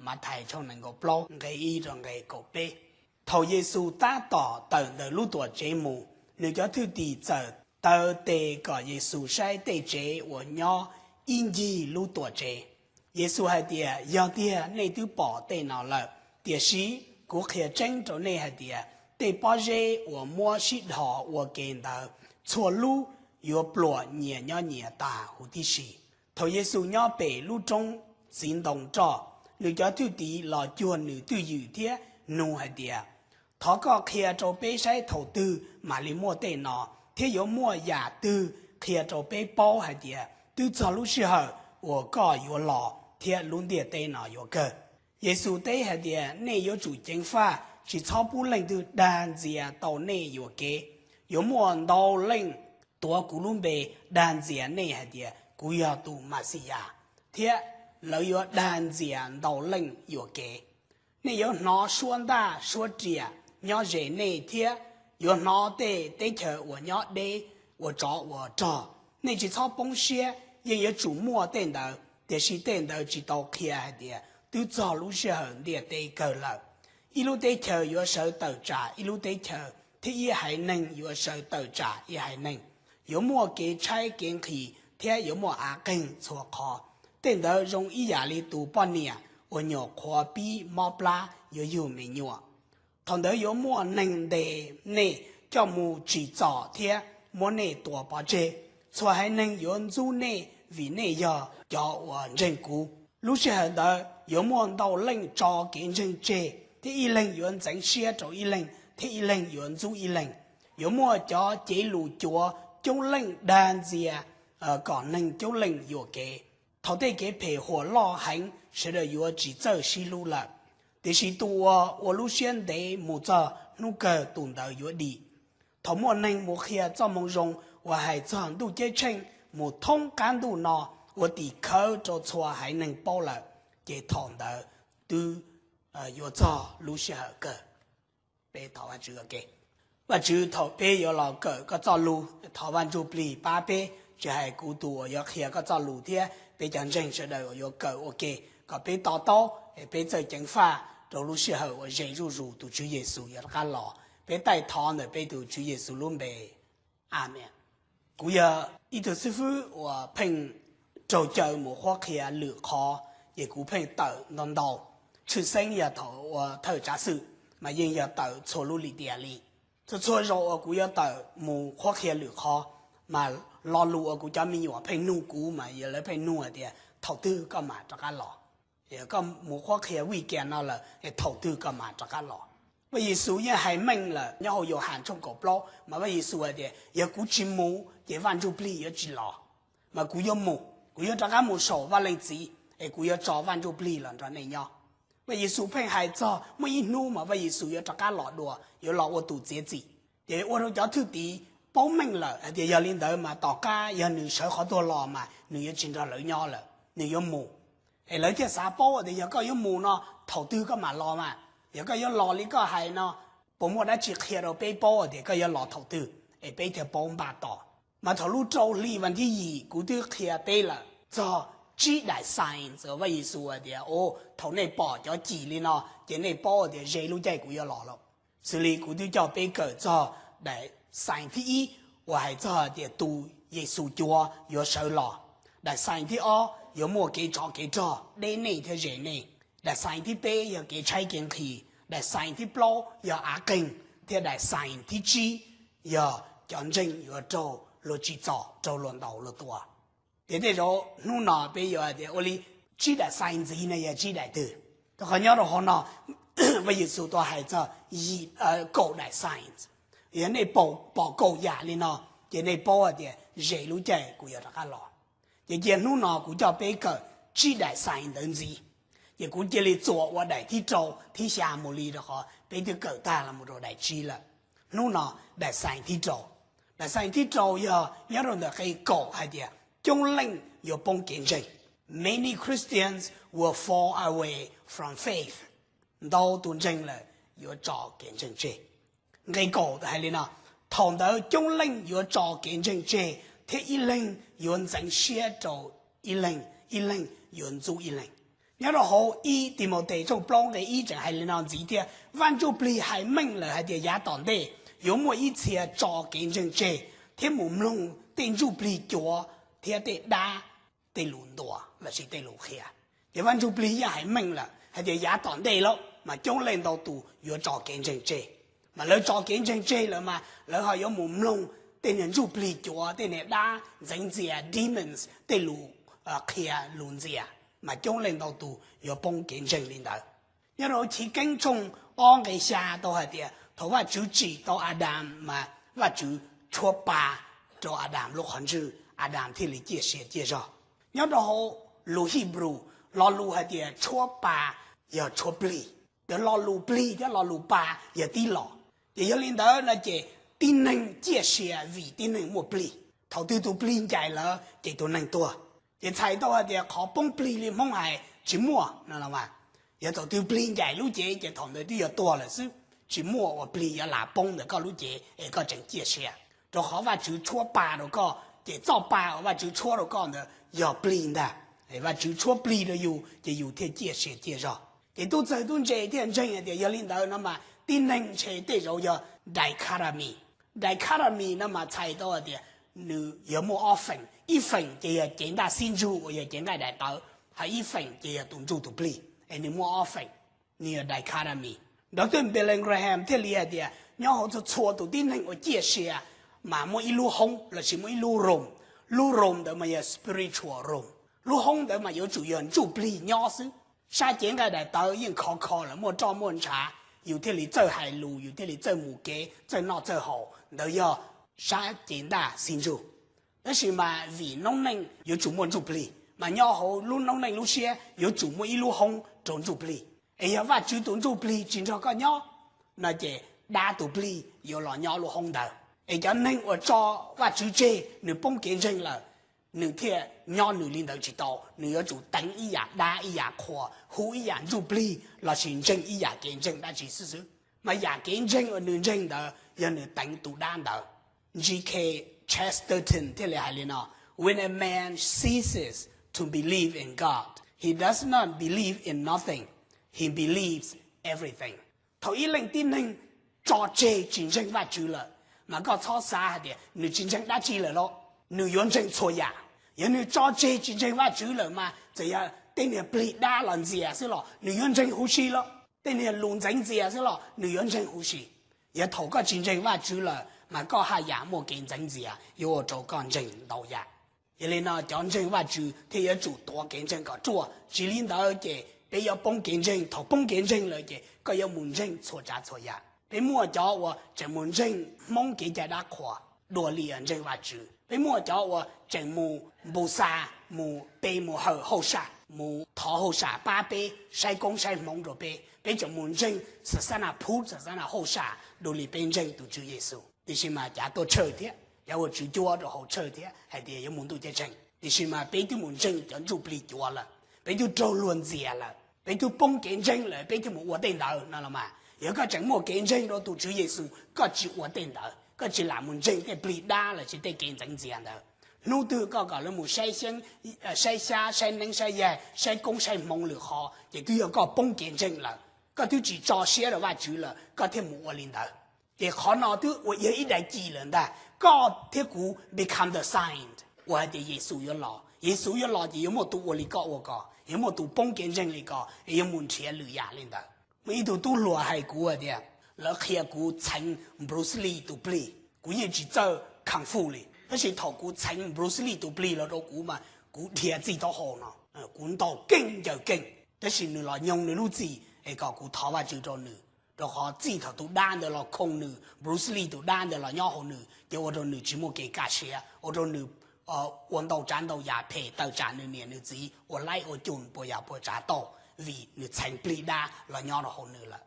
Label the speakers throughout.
Speaker 1: mà thầy cho nên có blo cái y rồi cái cổ bê thầu Giêsu ta tỏ tờ nợ lúc tuổi chế mù nếu cho thứ tỷ giờ tờ tê có Giêsu sai tê chế của nhỏ in gì lúc tuổi chế Giêsu hay tiệt do tiệt này thứ bỏ tê nào lợ tiệt sĩ của khía tranh chỗ này hay tiệt tê bỏ dê của mua shit họ của kiện tờ chua lu yo blo nhẹ nhỏ nhẹ ta hồ tí sĩ thầu Giêsu nhỏ bể lúc trong 行动者， 你家土地老叫你都有的弄下的。他个开着背晒头都，买里莫电脑，他有莫牙都开着背包下的，都走路时候我个有老，他弄的电脑有个。耶稣对下的，你有主经法，是超不能的单子到你有给，有莫到领多古伦贝单子你下的，古要都马西亚，他。 六月单子啊，到零月给。你要拿双打双子啊，有热天要拿的，点头我拿的，我找我找。你去场本事也有琢磨等到，但是等到几道开的，都做卢些好点得够了，一路得车有手豆渣，一路得车，他也还冷有手豆渣，也还能，有莫给菜给皮，他有莫阿根错壳。等到容易压力多八年，我鸟科比毛不拉又有没鸟？同到有么能的呢？叫么制造天么呢多把这，才还能用做呢？为呢要叫我人顾。路时候的有么到人找见证这，第一人用正写做一人，第一人用做一人，有么叫记录叫叫人单子呃，讲能叫人有给。 头天给配合老行，吃了药几走西路了，但是多我路线得木在那个段头有的，头么能木黑做么用，我还想多结清木通干度呢，我的口做错还能包了，给趟头都呃，要走路线个，被台湾就个，我就头北有老个个走路，台湾就不比八百。就还孤独，要靠个走路的，别讲人，就那个要靠，OK，个别大刀，别再进罚，走路时候，人住如都主耶稣，要干老，别带汤的，别都主耶稣，拢呗，阿门。古要一头师傅，我凭走走木火啊，路考，也古凭到弄到，出生也头我头查手，嘛样要到错路里店里，错从我古要到木火鞋路考买。老路啊，古家没有啊，派奴古嘛，有来配奴啊，爹，透子哥嘛，这干烙。也的哥花开未见干那了，也透子干嘛，这干烙。我一思也还明了，然后又喊出个包，咯，嘛，我意思的，也有古只母，爷万就比也只烙，嘛，古有木，古有抓干母少，万零子，哎，古有找万就比了，抓嫩样。我一思派还早，没一奴嘛，我一思要这个老多，要老我土姐姐，爷我说叫土地。báo mình là thì giờ lên đời mà tao ca giờ nữ sợ khó tua lò mà nữ yêu chính ra lợi nhau là nữ yêu mù thì lấy thiệt xã báo thì giờ có yêu mù nó thầu tư có mà lò mà giờ có yêu lò lý có hay nó bố mua đã chỉ khi rồi bê báo thì có yêu lò thầu tư thì bê thiệt báo bà tỏ mà thầu lúc châu lý vấn đề gì cũng tư khi tê là cho chỉ đại sai rồi vậy số thì ô thầu này bỏ cho chỉ lý nó chỉ này bỏ thì dễ lúc chạy cũng yêu lò lắm xử lý cũng tư cho bê cỡ cho đại สิ่งที่อีว่าให้เธอดียตูเูจัวยอเสหลอแต่สิ่งที่อ๋อยอมัวเกจอเกจอไดนนี่เธอเจนี่แต่สิ่งที่เป้ยอเกใช้เกียขีแต่สิ่งที่ปลอยอาเก่งเท่าแต่สายที่จียอจอนจิงยอโจโลจิจ่อโจหลวนดาวโลตัวเดี๋ยวเดี๋ยวนู่นน่ะเป้ยอเดี๋ยวอุลีจีแต่สิ่งที่เนี่ยจีแต่ตัวแต่คนยอดหัวน่ะว่าอยู่สูตัวหายใจยีเอ่อก o แต่สิ่也那报报告压力呢？也那报的记如在古也了哈了，也这样呢，古叫别个期待三人的也赐。像古这里做我来提头、提下毛利的呵，别就割大了毛罗来吃了。那呢，待提剃头，三剃提头呀，有人的可以告海的。中灵要帮见证。Many Christians will fall away from faith，到东人了要找见证者。cổ thế à. thằng đó chung linh vừa cho kiến 人搞的还里呢，唐到中人有找见证者，他一人有人写着一人，一人有人做一人。nhớ là hồ y thì một tế trong plong cái y à, chẳng hay là nó gì thì văn chú bì hay mình là hay thì giá tổn đấy. yếu một y chia cho kiến chân chế thế mồm lông tên chú bì cho thế tế đa tế lùn đùa là sĩ tế lù khía thế văn chú bì hay mình là hay thì giá tổn đấy, lắm mà chung linh đầu tù vừa cho kiến chân chế mà lỡ cho kiến chân chơi lỡ mà lỡ họ yếu mồm lông tên nhân chụp lì chúa tên này đã danh dìa demons tên lù ờ, kia lùn dìa mà chống lên đầu tù yếu bông kiến chân lên đó nhớ rồi chỉ kinh chung on cái xa đó hả tìa thổ và chú chỉ đó Adam mà và chú chúa bà cho Adam lúc hẳn chứ Adam thì lý chia sẻ chia rõ nhớ đó hồ lù Hebrew lo lù hả tìa chúa bà yếu chúa bì lọ thì giờ lên đó là chỉ tin năng chia sẻ vì tin năng một bì thầu tư tu bì chạy là chỉ tu năng tua thì chạy đó thì khó bông bì liền mong ai chỉ mua nó là mà giờ thầu tư bì chạy lúc chỉ chỉ thằng đấy đi tua là sư chỉ mua và bì giờ là bông được có lúc chỉ có chẳng chia sẻ rồi họ và chữ chua ba rồi có và chữ chua rồi có nữa giờ bì đó và chữ chua bì rồi yêu chỉ yêu thiên chia sẻ chia rõ thì tôi thấy tôi chạy thiên chân thì giờ lên đó nó mà tin anh chế tế rồi giờ đại karami đại karami nó mà chạy đó thì nữ yếu mô ở phần y phần thì chén đa xin chú ở chén đại đại tớ hay y phần thì tụng chú tụng bì anh nữ mô ở phần nữ đại karami đó tên Bill Graham thế liền thì nhau họ cho chua tụ đi anh ở chia sẻ mà mỗi lưu hông là chỉ mỗi lưu rồng lưu rồng đó mà là spiritual rồng lưu hông đó mà có chủ nhân chủ bì nhau chứ sai chén cái đại tớ yên khó khó là mua cho mua trà 有啲你做海路，有啲你做木嘅，做那做好，都要啥简单清楚。但是嘛，vì nông nông 有主门主不理，嘛要好路农能路些有主门一路红种主不理。哎呀，我主动做 bli 经常个鸟，那就打都 bli 有了鸟路红的。哎呀，恁我找我主这，你甭见人了， nữ thiệt nhỏ nữ linh đầu chỉ đạo nữ ở chủ tấn ý đa ý giả khoa hú ý giả du là chỉ chân ý giả kiến chân chỉ sự mà giả kiến chân ở nữ chân đó tụ đan đó G.K. Chesterton thế là hay liền When a man ceases to believe in God, he does not believe in nothing. He believes everything. Thấu ý lệnh tin hình trò chơi chính chân và chữ Mà có cho xa thì nữ chính chân đã chỉ lợi lộ. 女人真脆业，有你做急业的话，做了嘛？这样对你不打冷子啊？是咯，女人真复习了，对你龙井子啊？是咯，女人真复习，也透过认真话做了，嘛搞下要么跟子啊，要我做干净导演。因为呢，讲真话，就他要做多认真个做，是领导的不要帮认真，他帮认真了，个更要门真错家错呀，你莫教我这么认真，猛给家打垮。罗里人证话主。你莫叫我正木木沙木背木后后沙木头后沙八背晒公晒蒙着背，背着门证十三那铺十三那后沙罗里边证都主耶稣。你起码加多抽点，要我主叫就好抽点，还得有门都在证。你起码背的门证就做不离叫了，背就周乱子了。俾佢帮竞争嚟，俾佢冇我定到，嗱啦嘛。如果整冇竞争咯，到主耶稣，个住我 定到，个住南门证嘅 bleed 啦，就得竞争这样的。นู่ตัวก็ก็แล้วมูใช้เสียงใช้ชาใช้หนังใช้แย่ใช้กงใช้มงหรือคอ亦都有个帮见证啦，个都只做些了话主了，个天冇我领导，也可能都我有一代技能的，个天股 become the sign，我系耶稣要攞，耶稣要攞就有冇读我嚟讲我个。有冇读帮见证嚟个，有冇钱旅游嚟的？每度都落系股啊 了，嘿，古撑布鲁斯利不理，古也只走康复哩。那是透过撑布鲁斯利不理了，都古嘛，古天质都好呢。呃，骨头紧就紧，但是你老用的路子，哎，搞古头发就着你。就好，骨头都担的了，空你布鲁斯利都担的了，然后你叫我着你只么给加些？我着你呃，骨头长到牙皮到长你脑子，我来我做不要不战斗，为你撑皮的老娘的好女了。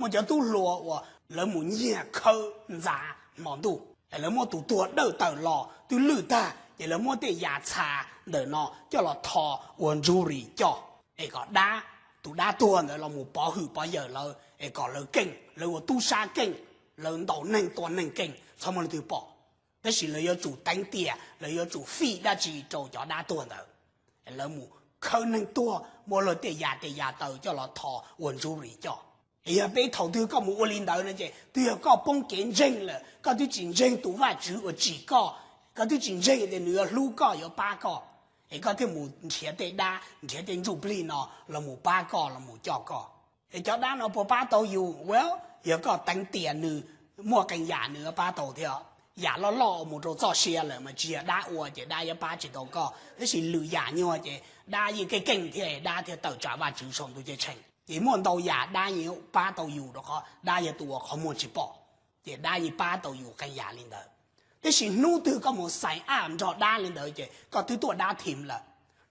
Speaker 1: nữa là. Mà cho tu lùa và lỡ muốn nhẹ khơ giá mòn tu, lỡ muốn tu tua đỡ tờ lò, tu lử ta, thì lỡ muốn để giả trà đỡ nó, cho là thọ uốn rù rì cho, ấy có đá, tu đá tua nữa là một bỏ hư bỏ giờ lỡ, ấy có lỡ kinh, lỡ tu sa kinh, lỡ đầu nâng toàn nâng kinh, xong rồi tu bỏ. 但是你要做当地啊，你要做非那只做咗那多的，老母 可能多，莫了得压得压到叫了讨稳住里叫。 哎呀，被头头个冇我领导那些，都要搞帮竞争了，搞对竞争都话只有几个，搞对竞争的你要六个要八个，哎，搞对冇钱得打，钱得做不了喏，了冇八个了冇叫个，哎，叫打喏不八都有，well 要搞等点呢，莫跟伢呢八都条。伢老老冇做做些了嘛，只要打我就打一八几多个，那是六伢妞的，打一个更天，打条到家话就上都就成。 thì đầu giả đa nhiều ba đầu dù đó có đa nhiều tù có muốn chỉ bỏ thì đa nhiều ba đầu dù cái giả lên đời thế thì nô tư có một sai ám cho đa lên đời chứ có thứ tuổi đa thìm là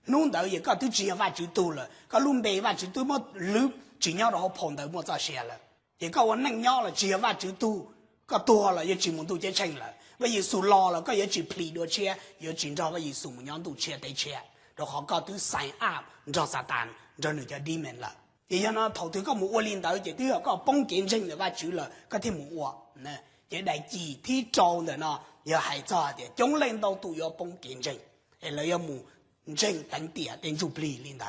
Speaker 1: nô đời gì có thứ chia và chữ tu là có luôn bề và chữ tu mất lứ chỉ nhau đó phòng đời một giờ xe là thì có vấn năng nhau là chia và chữ tu có tua là giờ chỉ muốn tu chế chanh là bây giờ sù lo là có giờ chỉ pli đồ chia giờ chỉ cho bây giờ sù muốn nhau tu chia tay chia rồi họ có thứ sai ám cho satan cho nửa cho đi mình là thì nó thầu thứ có một ô liên tử chỉ thứ có bông kiếm sinh là ba chữ là có thêm một ô nè chỉ đại chỉ thi trâu là nó giờ hải cho thì chúng lên đâu tụi yo bông kiếm sinh thì lấy yo mù sinh tận địa đến chụp lì liên tử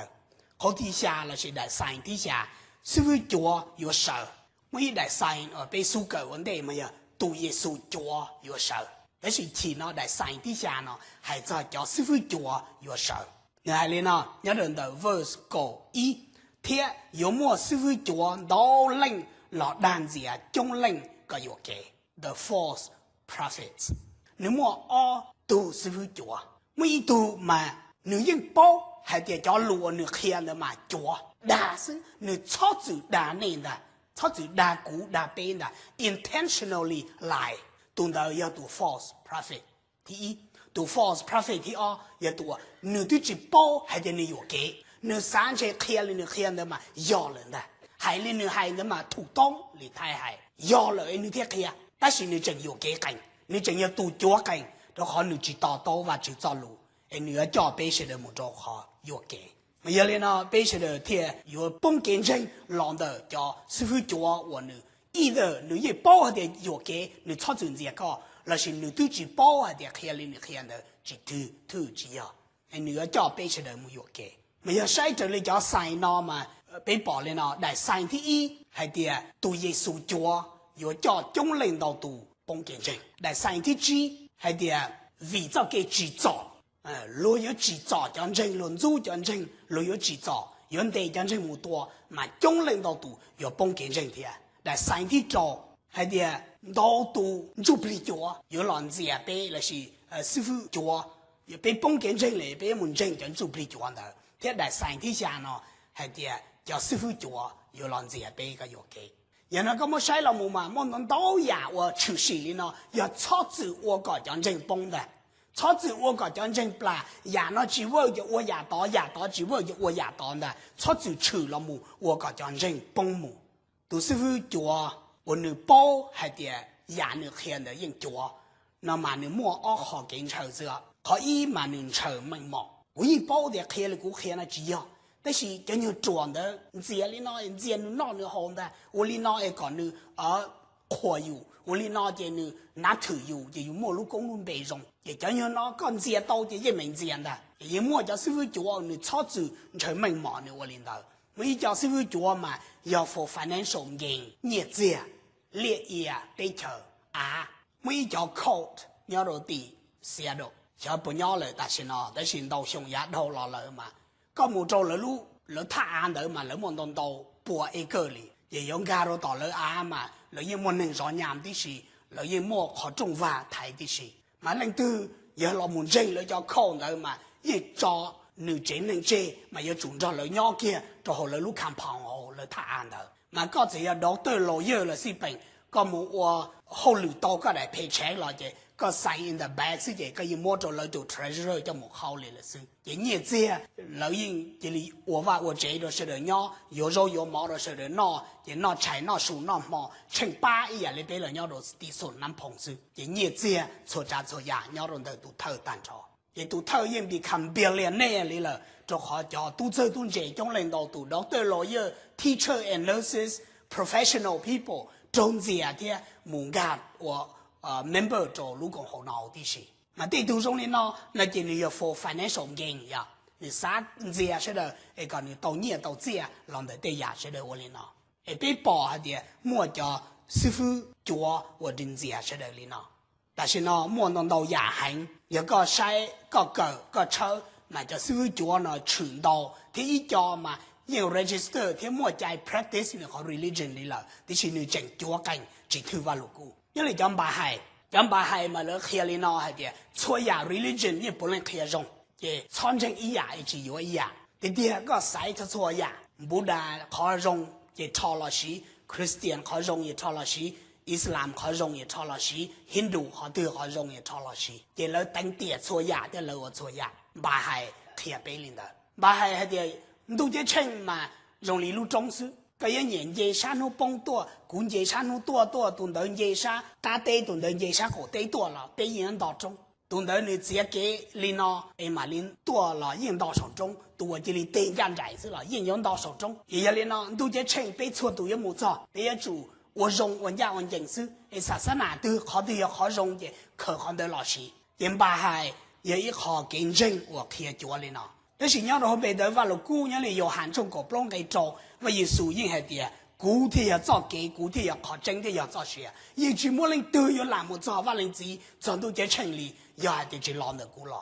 Speaker 1: có thi xa là sẽ đại sai thi xa sư phụ chùa yo sợ mấy đại sai ở bên su cờ vấn đề mà giờ tụi yo su chùa yo sợ cái sự chỉ nó đại sai thi xa nó hải cho cho sư phụ chùa yo sợ ngài lên nó nhớ đến từ verse cổ ý thế yếu mùa sư phụ chúa đau lệnh là đàn gì à trong lệnh có yếu kê the false prophets nếu mùa o tu sư phụ chúa mấy tu mà nữ dân bao hay để cho lùa nữ khen là mà chúa đa sư nữ cho chữ đa nền là cho chữ đa cũ đa bên là intentionally lie tụng đạo yếu tu false prophet thì tu false prophet thì o yếu tu nữ tu chỉ bao hay để nữ yếu kê 你三千块哩，你块的嘛要人的，海里你还的嘛土东你太还要人哎，你听块，但是你真要给钱，你真要多交钱。都好你只到到话只走路，哎，你要交八十的木就好要给。没有来呢八十的天有半根针，然的叫师傅交完了，一日你一包一点要给，你操作这个，那是你都己包一点块哩，你块的只偷偷几啊？哎，你要交八十的木要给。bây giờ sai trở lại cho sai nó mà bị bỏ lên nó đại sai thì y hay tiệt à, tu giê xu chúa yo cho chúng lên đầu tu bông kiến trình đại sai thì chi hay tiệt à, vì cho cái chỉ trỏ à lối yếu chỉ trỏ cho anh trình luận du cho anh trình lối yếu chỉ trỏ yon đề cho anh trình mù tua mà chúng lên đầu tu yo bông kiến trình thì à, đại sai thì trỏ hay tiệt đầu tu chụp đi chúa yo làm gì à bé là gì sư phụ chúa yo bé bông kiến trình này bé muốn trình cho chụp đi chúa nào 贴在身体上呢，还得叫师傅教，有乱子背个有给。原来个么晒了木嘛，木能倒呀。我出潮湿呢，要操子我搞将人崩的，操子我搞将人拉。伢了几沃就我伢到，伢到几沃就我伢到的，操子出了木我搞将人崩木。都是会教，我能包还得伢能看的用教。那么你摸，二号跟车子，可以嘛能车门木。我一包的开了个开了几样，但是给你装的，你见你拿，你见你拿你好的，我里拿一个你啊，块油，我里拿点你拿头油，就有么路公路边上，就叫你拿干些刀，就一明见的，有么叫师傅叫我你操作，你才明码我，我导，我一叫师傅叫我嘛要付反正收银、镊子、镊子、对头啊，没叫扣，你要地，斜着。小不鸟了，但是呢，但是到熊丫头了了嘛，搞木州了路，了他安的嘛，了么东到播一个里，也用干了到了安嘛，了也么能说娘的事，了也么好中饭台的事，嘛能都也老木人了叫靠的嘛，一招女真能这嘛也中着了鸟 kia，就好了路看旁哦了他安的，嘛搞这些老对老幼了是病，搞木我后路到个来赔钱了的。个生意的白是这个一摸着来就 treasure 就木好了了是，一年子老因这里我把我这的是的鸟，有肉有毛的是的鸟，也那柴那树那毛，成八一样的别人鸟都是地所难碰是，一年子错扎错呀，鸟人都都偷蛋着，也都偷因比看别人那里了，就好叫都走都这种领导都当对了有 teacher and nurses professional people，中间的木干我。member cho lu gong ho nào đi xí mà đi tu song lên nó là chỉ là for financial gain ya ni sa gì à sẽ được cái còn ni đầu nhiên đầu gì à làm được đây ya sẽ được 我 lên nó ai bị bỏ à đi mua cho sư phụ cho 我 din gì à sẽ được lên nó 但是呢 mua 弄到也行有个晒个狗个车 mà cho sư phụ cho nó chuyển 到 thế ý cho mà nhiều register thế mua chạy practice nó religion đi là thì chỉ nên chỉnh chúa cảnh chỉ thư và lục กันจิถือว่าลูกูยังเลยจำบาไฮจำบาไฮมาเลยเคลียร์ลีนอให้เดียช่วยยา religion นี่不能เคลียร์รงเย่ช้อนเจงอียาอีจีอยู่อียาแต่เดียก็ใส่ทั้งช่วยยาบูดาขอรงเย่ทอลชีคริสเตียนขอรงเย่ทอลชีอิสลามขอรงเย่ทอลชีฮินดูขอตือขอรงเย่ทอลชีเย่เลยตั้งเตียช่วยยาเดี๋ยวเลยช่วยยาบาไฮเคลียร์ไปลินเดบาไฮให้เดีย都在称嘛，容易路中书， 个要年节山路更多，过年山路多多，屯田人山，大队屯田人山好得多了，队员大种。屯田你只要给林啊，哎嘛林多了，引导少种，多的哩，单家寨子了，引导少种。爷爷哩呢，都在城，别村都要木做。第一组，我种我家我认识，啥啥那都好得要好种的，可看得老实。第八还有一好经验，我以教来呢。一时让到后边头，话了姑娘嘞又闲出个，不啷个做，不如输赢系的，古天又作记，古天又考证的又作说，因此无论多有难么做，反正自己战斗在城里，又还得去拉得过来，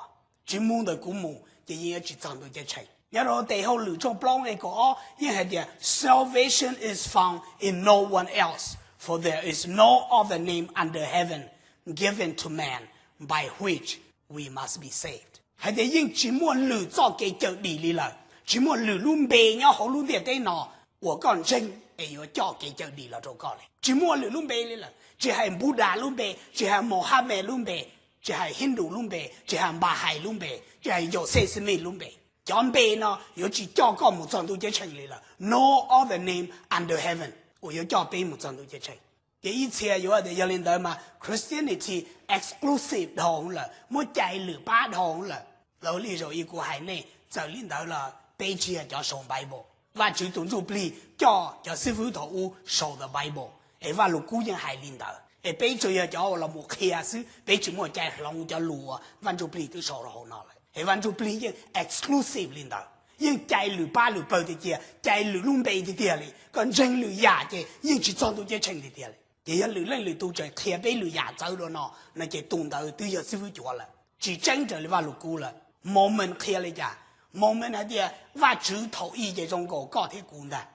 Speaker 1: 去摸得过摸，电影又去战斗在城。要让最后路上不啷个过哦，因为的，Salvation is found in no one else, for there is no other name under heaven given to man by which we must be saved. 还得用寂寞路做给就地里了，寂寞路路白鸟好路的在哪？我讲真，哎呦，叫给就地了就搞了，寂寞路路白了，只系布达路白，只系摩哈梅路白，只系印度路白，只系巴海路白，只系有塞斯梅路白。讲白呢，有只叫个木桩都结成里了，No other name under heaven，我有叫白木桩都结成。第一次有我哋有领导嘛，Christianity exclusive 同啦，冇制律巴同啦。ป้า堂了。老李肉一股海内，就领导了北京叫送 Bible，我就动作不离，叫叫师傅头屋收的 Bible，哎，我路古人还领导，哎，北京也叫我了木开始，北京莫在龙叫路啊，我就不离都收了好拿来，哎，我就不离用 exclusive 领导，用在路八路包的店，在路龙北的店里，跟人路亚的，用去找到这城的店里，这些路人路都在台北路亚走了呢，那些东道都要师傅教了，去真正的话路古了。 我们看了下，我们那点挖石头，一这中国高铁困的，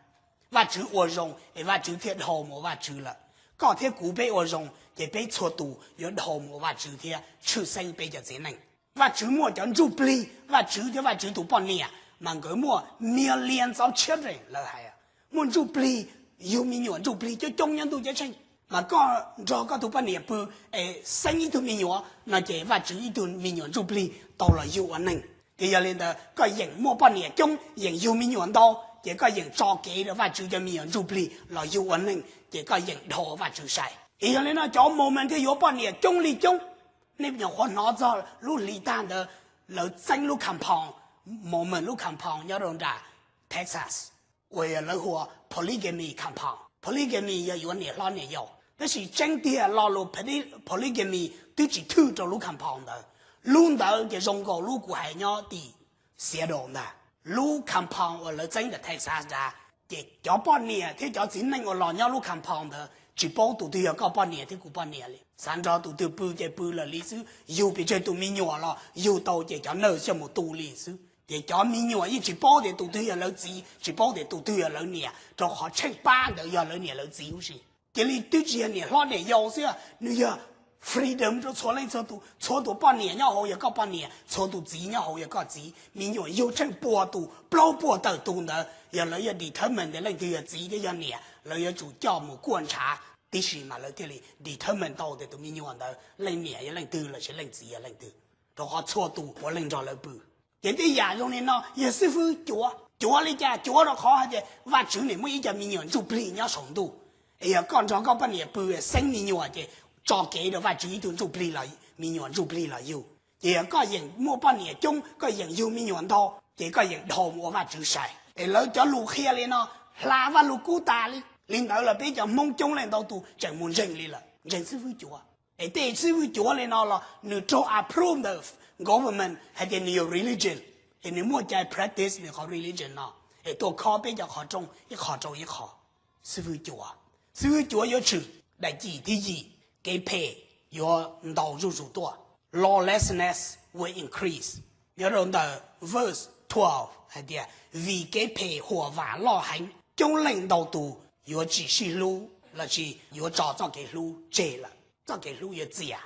Speaker 1: 挖石头容易，挖石头好么？挖住了，高铁苦呗，挖容易，也变蹉跎，又好么？挖住些，出生比较艰难，挖住么叫住不离，挖住的挖住都半年，每个月年年早吃嘞，老汉啊，么住不离有么人住不离，就中央都赞成。嘛，哥，做哥土巴涅布，哎，生意土米鸟，那姐挖出一段有就不贝，到了有安宁。姐原来在哥养摩巴涅中，人有米鸟多，姐个人着急的话就就米就不贝，来有安宁。姐哥养土挖出晒。以后呢，做摩门的土巴涅中里中，那边人说哪座路里单的路生路坎旁，摩门路坎旁，要龙的 Texas，我也能说 Polygamy 坎旁，Polygamy 也有年老年有。那是真的啊，老路，拍的拍的给你，都是偷着路看胖的，路到个中国路过海鸟的，晓得呢？路看胖我来真的太山山，给交半年，他交今年我老鸟路看胖的，就包多都要搞半年，得过半年了。三庄都都不给不了历史，又边这都米鸟了，又到这叫哪些木多历史？这叫米鸟一直包的都都要老子，一直包的都都要老年，就还七八都要老年老子有这里对着伢你老 f r e e d o m 就都穿得多，错都半年要好也搞半年，穿多子要好也搞几，明年有成波度，不老波度都能越来越地他们的人就要己的要年，来要做家务观察，这是嘛？来这里地他们到的都有人呢，来年也来得那些人子也来得，都好错多，我人找老板，现在亚洲人呢，也是啊足，啊，你家足了好好的，完主的没一件名人就不人要上多。要刚作高半年，半月，三年多的，做给的话，就一都做不了，明年做不了有。要个人莫半年中，个人有没到，这个人头我发就意晒。老家路黑了呢，拉发路苦大哩，领导了比较蒙中来到都才蒙生哩了，人师会主啊。诶，这师傅主了呢喽，你做 approved of government 还是你有 religion？你 a 在 practice 你考 religion 呢？诶，做考比较考中，一考中一考是会主啊。如果要去代理，第几，该赔，要投入许多。Lawlessness will increase。然后到 verse twelve，哎呀，因为该赔货款落行，中领导徒要只是撸，那是要找找该撸谁了？找该撸也这样，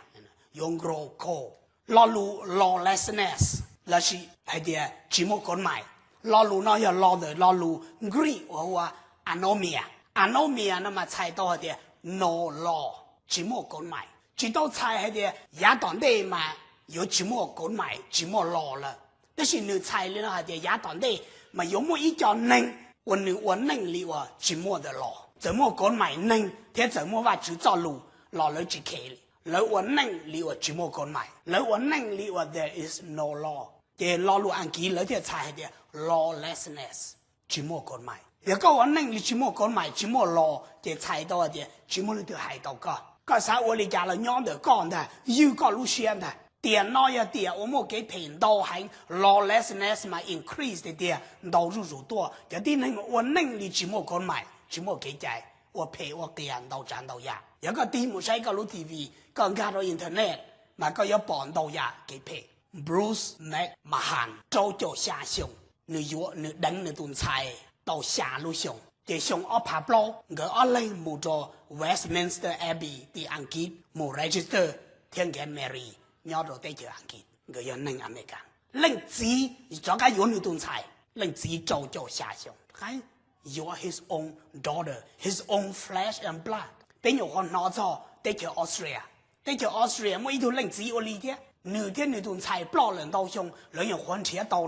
Speaker 1: 用 grow call。落撸 lawlessness，那是哎呀，寂寞困迈。落撸那要落的落撸 greve 和 anomia。我话 anomia anomia 那么猜到系啲 no law 字幕讲埋知道猜系啲亚当地嘛有字幕讲埋字幕 law 了但是你猜了系啲亚当地嘛有冇一叫能我能我能力我字幕的 law 怎么讲埋能睇怎么话就找路老了就开了老我能力我字幕讲埋老我能力我 there is no law 嘅老路按几老啲猜系啲 lawlessness 字幕讲埋 如果我能力字幕讲埋字幕 law 嘅猜到啲字幕你都系到个嗰时我哋家了娘的讲的有个路线的电脑要点，我们给频道还 lawlessness 嘛 increase 的点，导入入多，有啲能我能力字幕讲埋，字幕给在，我陪我电脑战斗呀，有个题目系个录 TV，个加到 internet，嘛个有帮到呀，给陪。Bruce McMahon 早就下熊，你约你等你顿菜 到下路熊，嘅熊我拍不，我阿玲冇做 Westminster Abbey 啲按揭冇 register，天天 Mary。nhau đồ tây chờ ăn kịp người dân nâng American lệnh chỉ cho cái yếu nữ tôn sai lệnh chỉ trâu trâu xa xong cái you are his own daughter his own flesh and blood tên nhiều con nó cho tây chờ Austria tây chờ Austria mỗi thứ lệnh chỉ ở lý thế nữ thiên nữ tôn sai bỏ lần đau xong lợi dụng hoàn thiện đau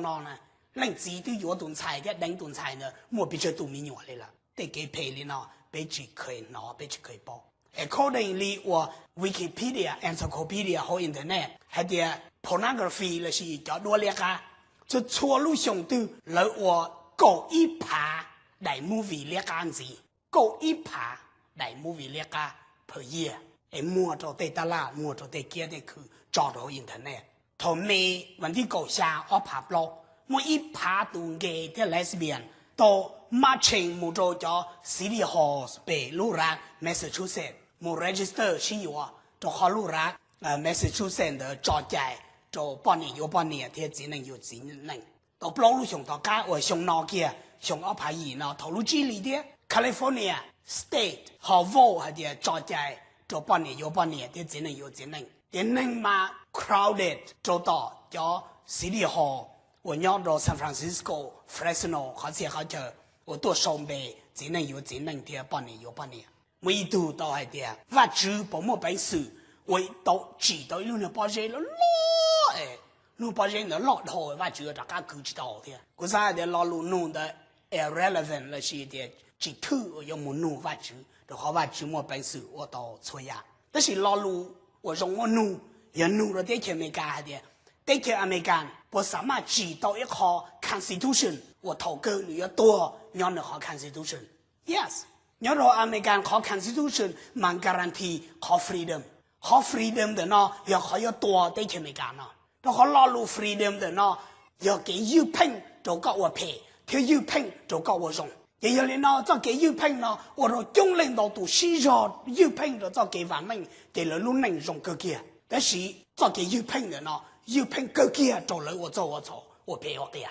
Speaker 1: nó nè lệnh chỉ thì yếu tôn sai cái đánh tôn sai nữa mua bị chơi tụ mỹ nhỏ lên là tây cái pay lên nó bị chỉ khởi nó bị chỉ khởi bỏ accordingly 我 Wikipedia encyclopedia 和 internet 系啲 pornography 咧是叫多列个，就错路上都来我高一排嚟 movie 列个字，高一排嚟 movie 列个 per year，诶摸到对得啦，摸到对几啲去找到 internet，同尾问题高下我拍不落， 我一爬到这，这 Lesbian，到 Matching，就叫 s y d n e l House，北路啦，Massachusetts，我 Register，需要，就 Halura，呃，Massachusetts 的招债，就半年又半年，这只能又只能。到老路上，到 Can，我上哪个？上阿排二呢？桃路几里地？California State，chow 好沃还是招债？就半年又半年，这只能又只能。这恁妈 Crowded，chai, e chai, 就到叫 Sydney e chow House w。我念到 San Francisco、Fresno，还是好像我都上班，只能有只能天八年有八年，没多到海天。瓦州帮我们背我到接到六零八人了，老哎，六零人了老好哎，瓦州的刚空气的好点。过上海的老路弄的 irrelevant 那些的，低头要么弄瓦州，这好瓦州帮背书，我到作业。那些老路我总我弄也弄了点钱没干的。在美，国什么几套一个 constitution？我头哥你要多念那个 constitution。Yes，念到美，国 constitution，它能 guarantee 他 freedom。他 freedom 的呢，要他要多在美，国呢，他他捞路 freedom 的呢，要给药品就给我赔，他药品就给我用。爷爷呢，在给药品呢，我说中领导都需要药品，就叫咱们给了路能用个件。但是，在给药品的呢。有凭有据啊！找来我做我做，我不要的呀。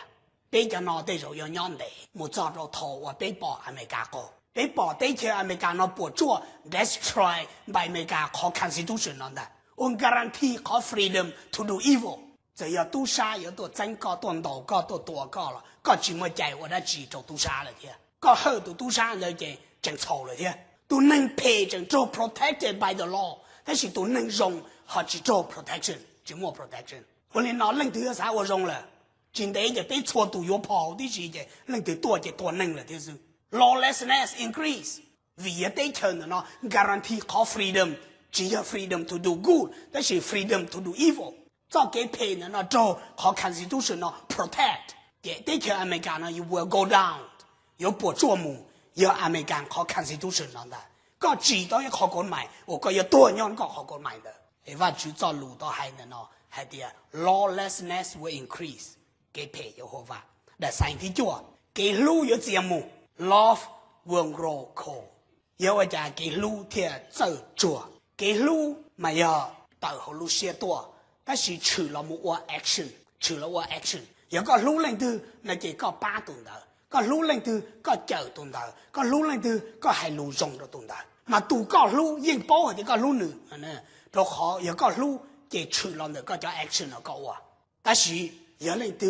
Speaker 1: 别人拿的肉要让的，我抓着偷，我别报还没敢告，别报的车还没敢拿，捕捉。Destroyed by mega c o n t t u t i n on t t on guarantee of freedom to do evil。这要多杀，要多增高，多闹高，多多高了。搞寂寞街，我的徐州毒杀了的，搞好多毒杀了的，真错了的，都能赔偿，做 protected by the law，但是都能用，好是做 protection。就 m o r protection。我哩拿领土啥我用了，现在一对冲突有保的事情，领土多就多了。就是 lawlessness increase，we have turn h no guarantee call freedom，j u freedom to do good，that freedom to do evil。照给赔的那照靠 constitution n protect，get t a k e a y g o n n you will go down。要不着么？要 away，靠 constitution 那的。共产党靠购买，我靠要多少人靠购买的？và chú cho lù đó hay nè nó hay thì lawlessness will increase cái phe Jehovah đã sáng thì chúa cái lù yếu tiệm mù love will grow cold yếu là cái lù thì tự chúa cái lù mà giờ tự hồ lù xe tua ta chỉ trừ là một action trừ là một action yếu có lù lên từ là chỉ có ba tuần đó có lũ lên từ có chờ tồn tại có lũ lên từ có hai lũ rồng đó tồn tại mà tụ có lũ riêng bố thì có lũ nữa 都好，有个路就出了那个叫 action 那个窝。但是有人在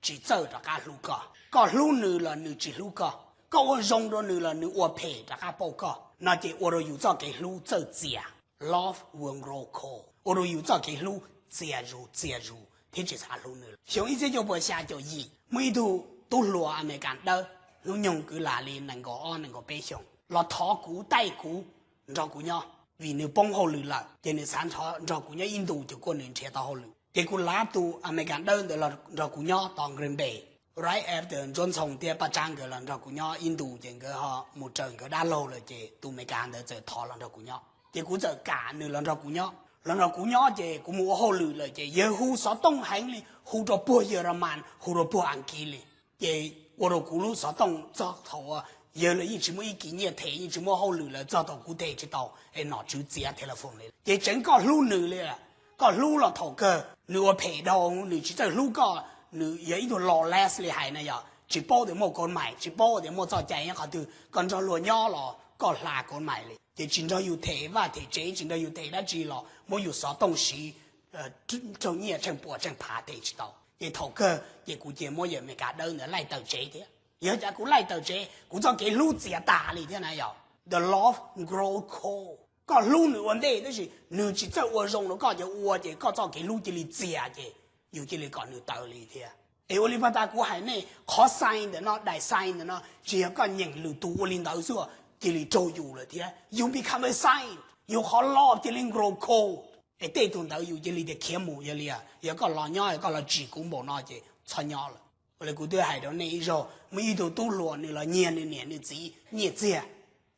Speaker 1: 制造那个路哥，搞撸女了，女接撸哥，搞个用到女了女我陪的啊包哥，那叫卧罗有在给撸在接，love one girl，卧罗有在给撸接住接住，这就是撸女。像以前叫不啥叫伊，每度都罗阿没看到，侬娘去哪里能够啊能够白相，来讨姑带姑，你找姑娘。vì nếu bông hồ lử là cho nên sáng cho cho của nhau in đủ cho cô nên chế tạo hồ lử cái của lá tu à mấy cái đơn là cho của nhau toàn gần bể right after Johnson tiếp bắt trang cái là cho của nhau in đủ cho cái họ một trận cái đa lô là chế tu mấy cái đó giờ thọ là cho của nhau cái của giờ cả nửa là cho của nhau là nó cũng nhỏ chế cũng mua hồ lử là chế giờ hu sáu tông hành li hu cho bùa giờ là màn hu cho bùa ăn kỳ li chế của nó cũng lúc sáu tông cho thọ 有了一直冇以前，你也一直前冇好路了，走到古代一道，哎，那就这样睇了封了。也真个路难了，搞路了头客，你话平道，你就在路高，你有一段老难死厉害那样，就包点冇个买，就包的冇找家养下头，跟着乱咬了，搞难个买嘞。也现在又退哇，睇这，现在又睇那几了，冇有啥东西，呃，就就你成步成爬的知道？也头客也估计冇有没家到你来到这的。chế thế giờ cha cụ lại tàu chế cụ cho cái lũ chia đà li thế này ya the love grow cold 个路呢问题，就是你去做我用了，个就我的，个做给路这里接的。有这里讲有道理的。哎，我哩把大姑还呢，可 sign 的呢，来 sign 的呢，只要个人路多领导说，这里做有了的，有 become a sign，有好老这里 grow cold，哎，对动到有这里的科目这里啊，有个老娘有个老职工无那就参加了。 我哩古对海头那一说，没有都都落你了，年的年的子，年子，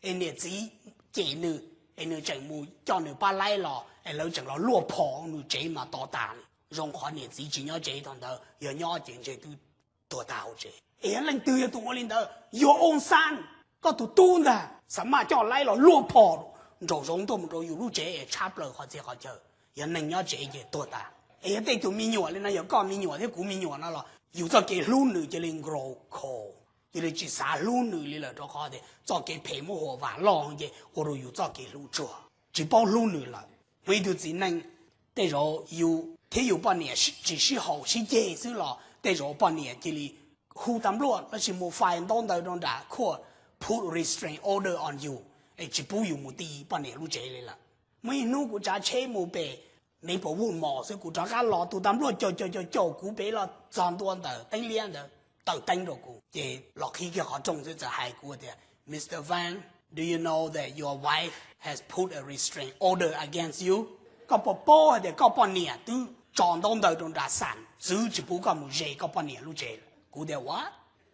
Speaker 1: 哎年子，这呢，哎你政务叫你把来了，哎老整了落跑，你这嘛多大呢？容华年自己要这当到要鸟进这都多大好这，哎，人都要多领导要昂山，个都多呢，什么叫来了落跑，着容都唔着有路这差不多好这好叫，要能要这些多大，哎呀，对都民谣的那要搞民谣的古民谣那了， 有这几路女的人 grow cold，就令女哩啦，做哈的做几平么货话浪嘢，不如有做几卤姐，只包卤女啦。唯独只能，带着有，他有把年是只是好心接受啦，然后把年纪哩互胆落，那是发饭当到当的可 put restraint order on you，哎，只不有目的把那卤姐来了，没弄过家切冇白。你不问毛，所以古家家老都当乱叫叫叫叫古白了，长短的等两的都等着古，这落去个好重视在海国的，Mr. Van，do you know that your wife has put a restraint order against you？个不包的个半年都。长到那种大山，走一步个木热个半年路这了，古代话，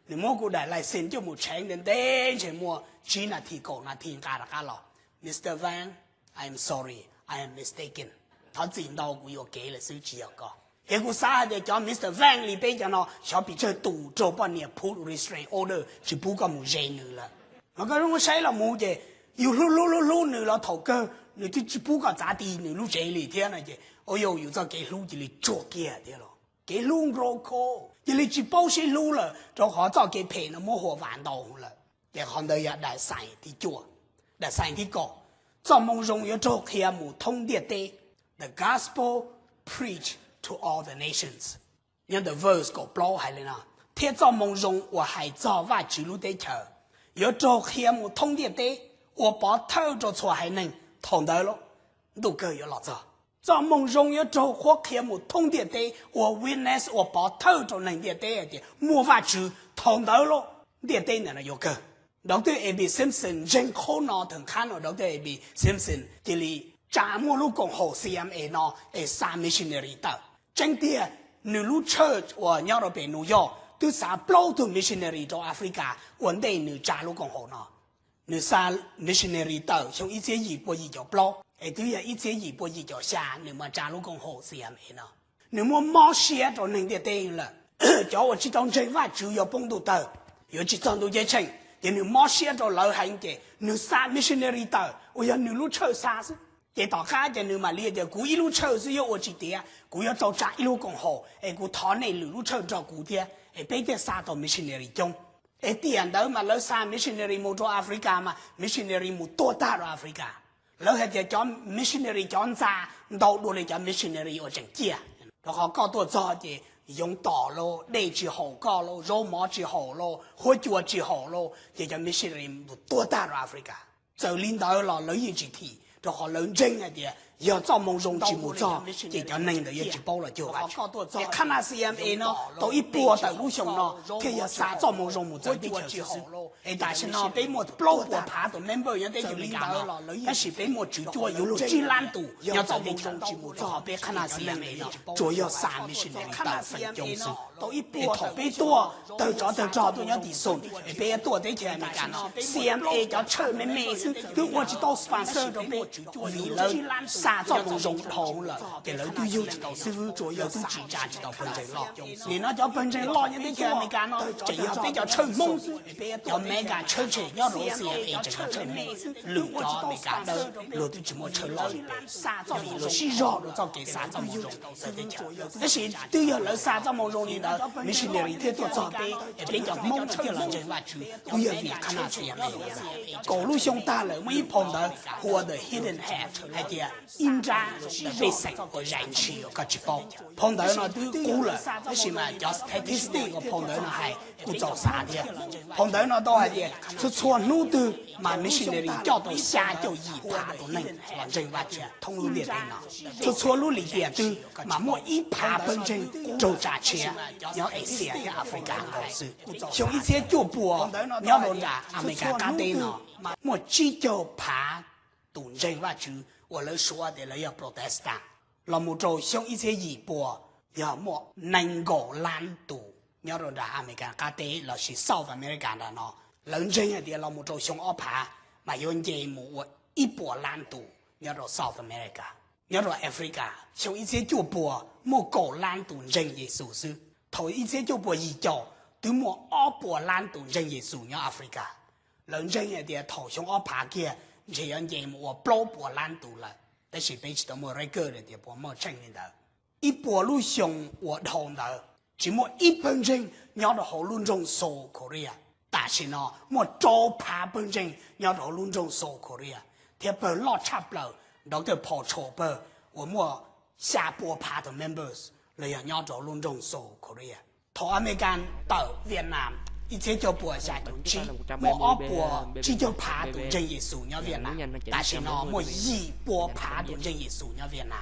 Speaker 1: 你莫古代来生就木承认的，就莫只那提高那提干了干了。Mr. Van, I'm sorry, I am mistaken。 他知道我要给了手机要个，结果啥的叫 Mr. Van 里边讲了，小比这多做半年 put restraint order 就不个木热你了。那个人我晒了木的，有路路路路你了头个，你就只不个咋地你路这里天了的。哦哟，有在给路这里做嘅的咯，给路绕靠，这里去保险路了，就好早给赔那么好玩到了，然后呢也来三的做，来三的讲，咱们荣耀做项目通的的 The gospel preached to all the nations. 想 The verse 个 block 喺里呐。天早梦中我海早把记录带走，要找黑木通点对，我把头着错还能通到咯。如果要哪子，做梦中要找或黑木通点对，我无奈是我把头着认点对的，没法去通到咯。点对呢？要个？到底 A B Simpson 真可能同看到到底 A B Simpson 几哩？cha mua lúc còn hồ CMA nó ở missionary tờ chẳng tia nữ lúc church ở nhau rồi bên New York tôi blow to missionary cho Africa vấn đề nữ cha lúc còn hồ nó nữ xa missionary tờ trong ít chế gì bao gì cho blow ở tôi là ít chế gì bao gì cho xa nữ mà cha lúc còn hồ CMA nó nữ mua mò xe cho nên địa tên cho ở chỉ trong chơi và bông đồ tờ yếu chỉ trong đồ dễ chỉnh thì nữ mò xe cho lỡ hành kì missionary tờ ôi nữ lúc chơi xa xứ 共产党人嘛，列点古一路车只有我级的，古要造价一路更好。哎，古唐人一路车找故的，哎，背点山都没训练的中，哎，敌人倒嘛，老山没训练的 r 多，非洲嘛，没训练的木多打罗非洲。老黑的叫没训练的叫山，老多的叫没训练的叫人杰。然后搞多早的，用道路、内就好搞了，容就好了，火做就好了，就叫没训练的木多打罗非洲。走领导老老一起体。要学认真一点，要早梦胧起目早，这条能的也就包了就完。你看那 CMA 呢，到一般的老乡呢，他要三早朦胧目早的条件，但是呢，得莫包他做 m e m b e 有得了。但是得莫就做有了子难度，要早梦胧起目早，别看 CMA 是左右三的是呢，但分终身。到一坡土边多，都找都找，都有地松。那边多点田，就是咯。先落脚车，没没事，都忘记到山上这边，雨来，山枣木融透了，地里都有几道水，左右有几家几道分层老。你那叫分层老，人家得干没干咯？这样比较成熟，要没干成熟，人家落山这个成熟，绿多没干了，落的这么成熟了，山枣一落，喜热落枣跟山枣一样，这些都要落山枣木融的。没是那里太多脏，也 y 较忙，这里了就住，越是困难处也难。公路修大了，没碰到过的 hidden hair 这阴宅危险和燃气和消防。碰到有那堵高了，没是嘛 just head this day，碰到那还构造啥的，碰到那都那些出错路的，没没是那里叫到下就一盘都弄，就住，通路那边呢，出错路里边都，没么一盘工程周赚钱。要一些的阿非干老师，像一些脚步，你要弄啥？阿没干干的呢，莫只叫爬，动人话就。我来说的了要 protestant，那么就像一些一波要么能够难度，你要让阿美干干的，那是少方面的干的呢。认真一点，那么就像我怕，没有节目我一波难度，你要说少方面的干，你要说 Africa，像一些就波莫高难度人也属实， 头一前就不一招，对么阿波兰都人也输了？阿非加，人真有点头像阿怕个，这样人我波波兰都了。但是被此都莫人可的，不莫承认的。一波路上我同的，怎么一本人要到好隆重说可以啊，但是呢，我招牌一般人要到好隆重说可以啊，他不老差不了，老个跑错步，我莫下波派的 members。来呀！亚洲、中东、苏、克、尔、土、美国、到越南，一切就破坏掉。只没阿破坏就怕度人越输呀越南。但是呢，没一波怕度人越输呀越南。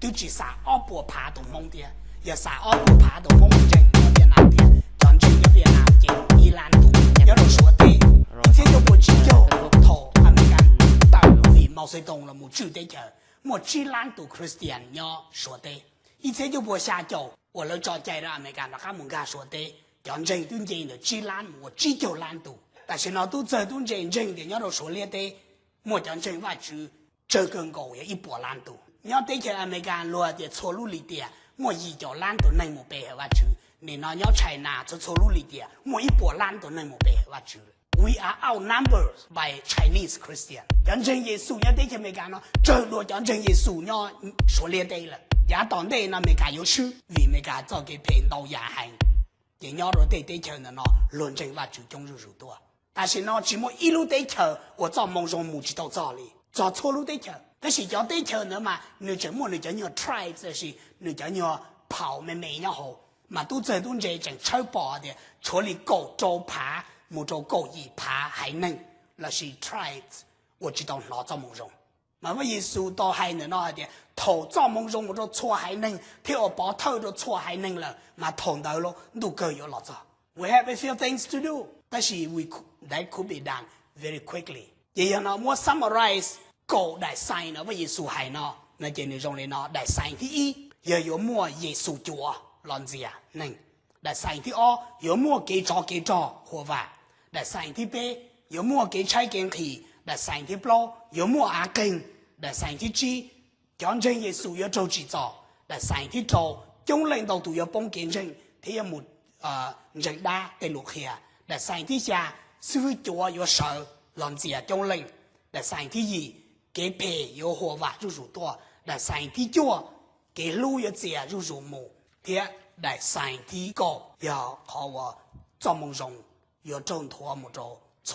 Speaker 1: 就只撒阿破坏度封建，也撒阿破坏度封的，专治呀了，毛主席的，没只让度 Christian 要说的。以前就无下脚，我来找家里阿妹干罗他们干说的，养一蹲鸡了，只懒我只叫懒度。但是呢，都这动认正的，你都说了的，莫讲真话就这功高也一波懒惰。你要对起阿没干落的错路里点，我一脚懒度能莫白话就；你那要采纳这错路里点，我一波懒度能莫白话就。We are outnumbered by Chinese Christians。真耶稣呢，没干咯。战真耶稣呢，说列对了。伢到那那没干有输，没干找个陪闹洋行。伢一路对对桥呢咯，论证话就中人入多。但是呢，只么一路对桥，我早梦中目去到早哩，早错路对桥。那是要对桥呢嘛？那怎么？那叫鸟 t r i b 那叫跑妹妹然后，嘛都只都这种吃饱的，坐哩搞招牌。木做狗一爬还能，那是 try，我知道哪找梦中。嘛我意思到还能那点。头做梦中我都错还能，跳把头都错还能了，嘛痛到咯，都够有老早。We have a few things to do，但是 we could, that could be done very quickly。也有呢，我 summarize 够来 sign 呢，我耶稣还呢，那今天中的呢来 sign 第一，也有么耶稣做，啷子呀？能来 sign 第二，有么给找给找 活法，来 sign 第八，有么给拆给去，来 sign 第六，有么阿根，来 sign 第七。讲真耶稣要做制造，来三天做，中领导都要帮见证，他要没 呃人大的落下，来身体下手脚要手，让自己中灵，来身体二给皮要活化就如多，来身体脚给路要这样就如木，贴来身体高要靠我做梦中 要种土啊，木种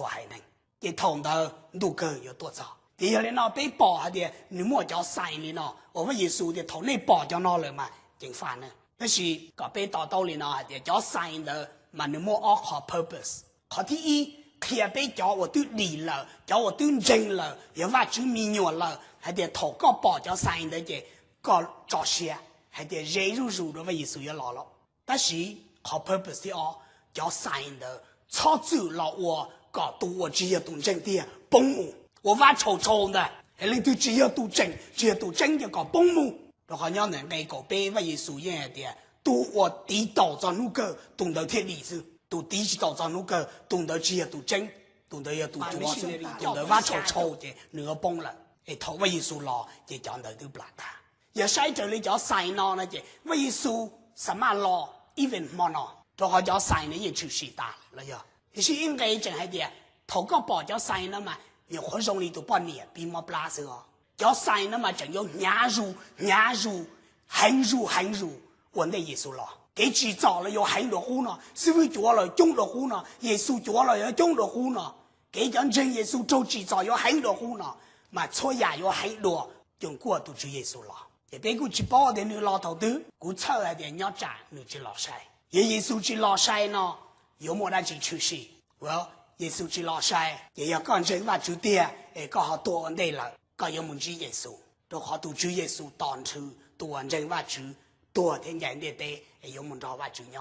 Speaker 1: 海呢。一桶豆，路根有多少？第二呢，白包啊的，你莫叫生的呢。我们伊说的桶内包叫哪了嘛？蒸烦呢。那是搞白大道的呢，叫生的，嘛你莫按好 purpose。好第一，天被叫我都离了，叫我都人了，要挖出米去了，还得桶搞包叫生的去搞保些，还得人肉肉的，我们伊说要拿了。但是好 purpose 的哦，叫生的。操走老我搞多我职业多正啊，保姆，我挖草操呢，诶领导职业多正职业多正就搞保姆，然后让人爱搞百万伊素烟的，多我地道在路口东头贴利子，多地道在路口东头职业多正，东头要业多轻松，东头挖曹操的，你个帮了，诶头宝伊素了，就赚到都不赖的。要实在你脑细的，呢，一素什么孬，一文莫孬。这好叫生人也出事打了哟！是应该这样的，头个保交生了嘛，你活上里都把脸皮毛不拉手。交生了嘛，就要年入年入，很入很入，我那意思咯。给制造了有很多苦呢，社会角了中的苦呢，耶稣角了有中的苦呢，给讲耶稣术制造有很多苦呢，嘛错也有很多，全过都出耶稣咯。这别个七八的女老头子，古初了的女你女老师。耶稣去拉萨呢，有莫人去出席？我耶稣去拉萨，也要讲人话就对，啊。哎，刚好多安地了，刚好蒙住耶稣。都好，多主耶稣，当初多安人话住。多听热的地，哎，有蒙着话住呢。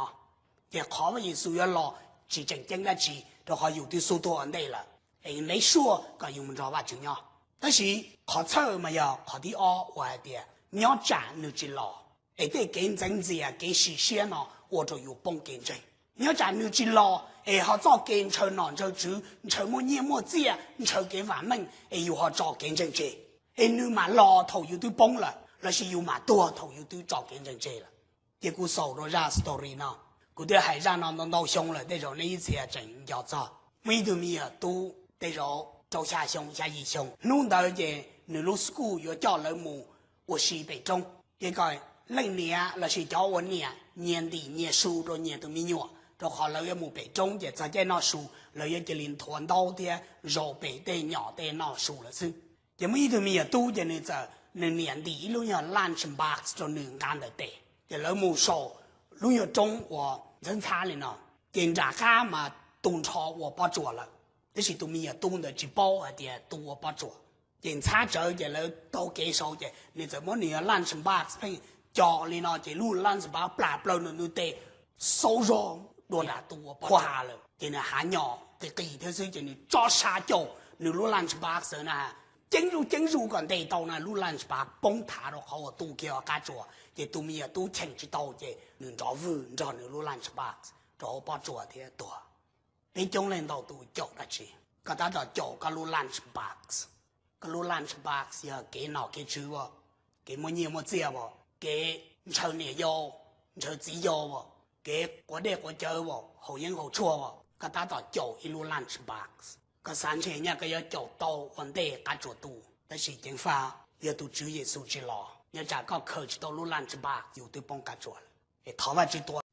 Speaker 1: 越考完耶稣要老，只正经的只，都好有的说多安地了。哎，没说，刚有么着话住呢。但是考初没有，考的二外的，两家都去老，哎，得更正治啊，更细心呢。我就要帮见证。你要在农村路，要好做见证难就主，你穿么样么子啊，你几万蚊，还要好做见证者，哎，女嘛老头要都崩了，那是要嘛多头要都找见证者了。第二个小罗家 story 呢，佮啲还让那那老乡了，得让那一啊，真叫杂，每度米啊都得让做下乡下一生，弄到一件内 school 要教老母，我是被中，应该。那年那些叫我年年底年十五多年都没有，到好来又没被中的，直接拿树，六月就连虫刀的，肉被的鸟在拿树了是，再么伊都没有多，的那在那年底六要烂成巴子，就弄得地，就老木少，六月中我从家了呢，电场还没断草我不着了，那些都没有动的几包的都我不着，电场周围的都给少的，你怎么你要烂成八子，平 cho lên nó chỉ lu lan sẽ bảo bả bao nó nuôi tê sâu rong đồ là tua khoa rồi chỉ là hạ nhỏ cái kỳ thế sự chỉ là cho xa chỗ nếu lu lan sẽ bảo sợ nè chính ru chính ru còn đầy tàu nè lu lan sẽ bông thả rồi họ tu kia cá chùa thì tu mi tu chèn chỉ tàu chỉ nếu cho vư cho nếu lu lan sẽ bảo cho bao chùa thế tua đến chung lên tàu tu chỗ là gì cả ta đó chỗ cả lu lan sẽ bảo cái lu lan giờ cái nào cái chữ cái mua nhiều mua tiền bảo 给吃哦，给么年么子哦，给抽年药，抽鸡药哦。给国内国家哦，好人好错哦，个打到教一路乱七八糟，个三千年个要教到问题干做多，但是经法也都主耶稣之了，要咋个科技道路乱七八，有对帮干做了，哎，他们最多。